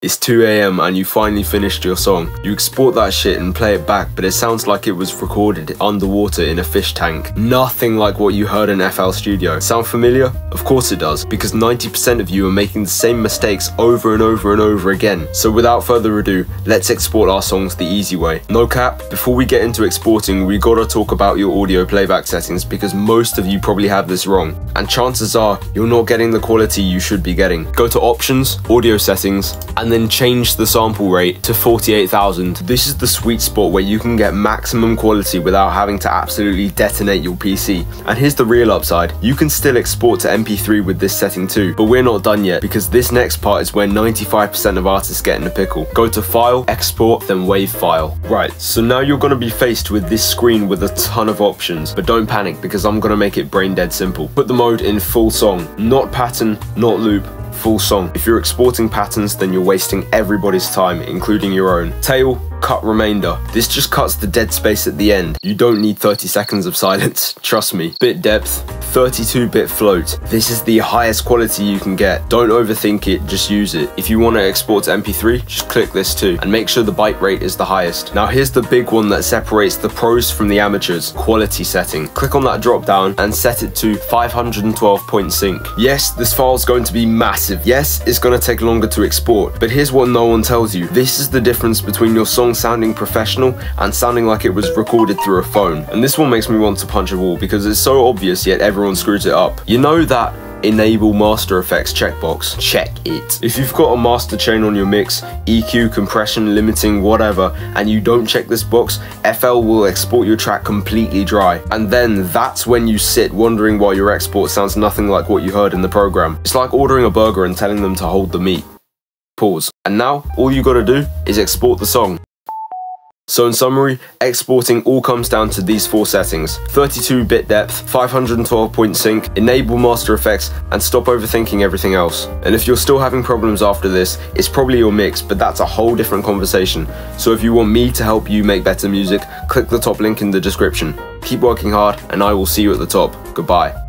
It's 2am and you finally finished your song. You export that shit and play it back, but it sounds like it was recorded underwater in a fish tank. Nothing like what you heard in FL Studio. Sound familiar? Of course it does, because 90% of you are making the same mistakes over and over and over again. So without further ado, let's export our songs the easy way. No cap, before we get into exporting, we gotta talk about your audio playback settings because most of you probably have this wrong. And chances are, you're not getting the quality you should be getting. Go to options, audio settings, and and then change the sample rate to 48,000. This is the sweet spot where you can get maximum quality without having to absolutely detonate your PC. And here's the real upside, you can still export to MP3 with this setting too, but we're not done yet because this next part is where 95% of artists get in a pickle. Go to File, Export, then Wave File. Right, so now you're going to be faced with this screen with a ton of options, but don't panic because I'm going to make it brain dead simple. Put the mode in full song, not pattern, not loop, full song. If you're exporting patterns, then you're wasting everybody's time, including your own. Tail, cut remainder. This just cuts the dead space at the end. You don't need 30 seconds of silence, trust me. Bit depth, 32-bit float. This is the highest quality you can get. Don't overthink it, just use it. If you want to export to MP3, just click this too, and make sure the byte rate is the highest. Now here's the big one that separates the pros from the amateurs, quality setting. Click on that drop down and set it to 512 point sinc. Yes, this file is going to be massive. Yes, it's going to take longer to export, but here's what no one tells you. This is the difference between your song sounding professional and sounding like it was recorded through a phone. And this one makes me want to punch a wall because it's so obvious yet everyone screws it up. You know that enable master effects checkbox? Check it. If you've got a master chain on your mix eq compression limiting whatever and you don't check this box fl will export your track completely dry. And then that's when you sit wondering why your export sounds nothing like what you heard in the program. It's like ordering a burger and telling them to hold the meat. Pause. And now all you gotta do is export the song so in summary, exporting all comes down to these four settings. 32-bit depth, 512 point sinc, enable master effects, and stop overthinking everything else. And if you're still having problems after this, it's probably your mix, but that's a whole different conversation. So if you want me to help you make better music, click the top link in the description. Keep working hard, and I will see you at the top. Goodbye.